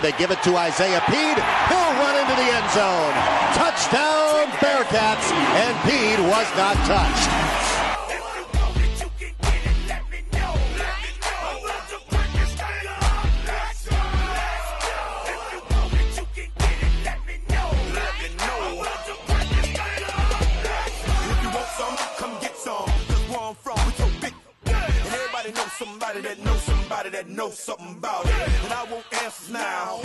They give it to Isaiah Pead. He'll run into the end zone. Touchdown, Bearcats. And Pead was not touched. Somebody that knows somebody that knows something about it. And I won't answer now.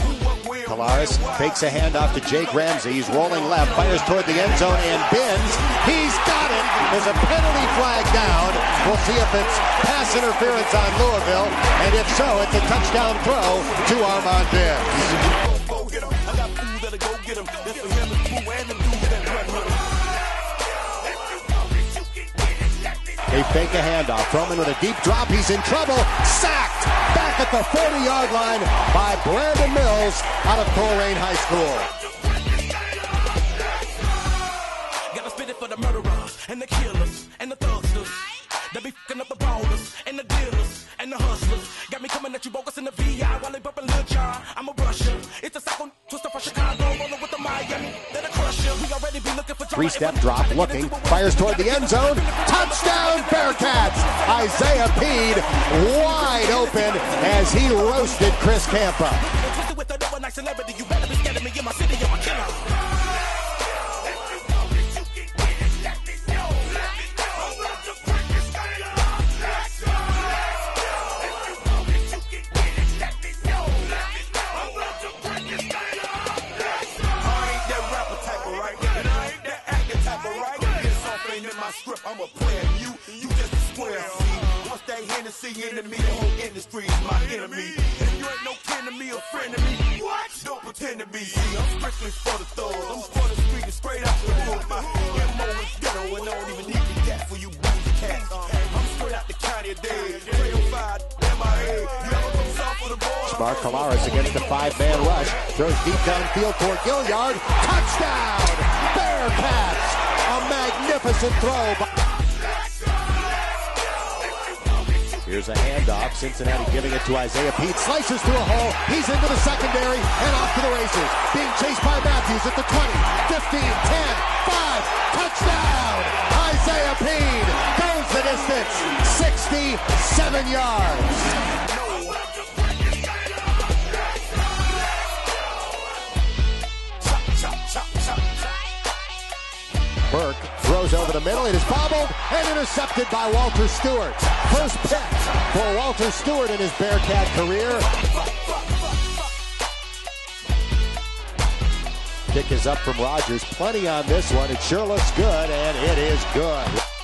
Collaros fakes a handoff to Jake Ramsey. He's rolling left, fires toward the end zone, and Binns. He's got it. There's a penalty flag down. We'll see if it's pass interference on Louisville, and if so, it's a touchdown throw to Armand Binns. Fake a handoff. Froman with a deep drop. He's in trouble. Sacked back at the 40-yard line by Brandon Mills out of Colerain High School. The murderers and the killers and the. They be fucking up the and the dealers and the hustlers. Got me coming at you bogus in the VI while they bumping. I'm a Three-step drop, looking, fires toward the end zone. Touchdown, Bearcats! Isaiah Pead wide open as he roasted Chris Campa. Script, I'm a player. You, you just a square. See, once that Hennessy enemy, the whole industry is my enemy. And you ain't no kin to me or friend to me. What? Don't pretend to be. See, I'm strictly for the thugs. I'm for the street and straight out the hood. My MO is ghetto and I don't even need the gas for you boozy cats. I'm straight out the county of Dade. 305, MIA. You ever come south for the boys? Smart Collaros against the five-man rush. Throws deep downfield toward Gilyard. Touchdown! Bearcats! A magnificent throw. Here's a handoff. Cincinnati giving it to Isaiah Pead. Slices through a hole. He's into the secondary and off to the races. Being chased by Matthews at the 20, 15, 10, 5. Touchdown! Isaiah Pead goes the distance. 67 yards. Burke throws over the middle. It is bobbled and intercepted by Walter Stewart. First pick for Walter Stewart in his Bearcat career. Kick is up from Rogers. Plenty on this one. It sure looks good, and it is good.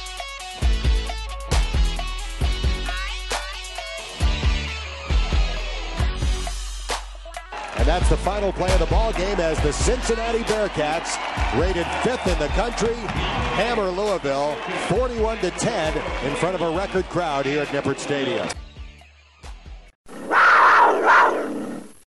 That's the final play of the ball game as the Cincinnati Bearcats, rated fifth in the country, hammer Louisville 41 to 10 in front of a record crowd here at Nippert Stadium.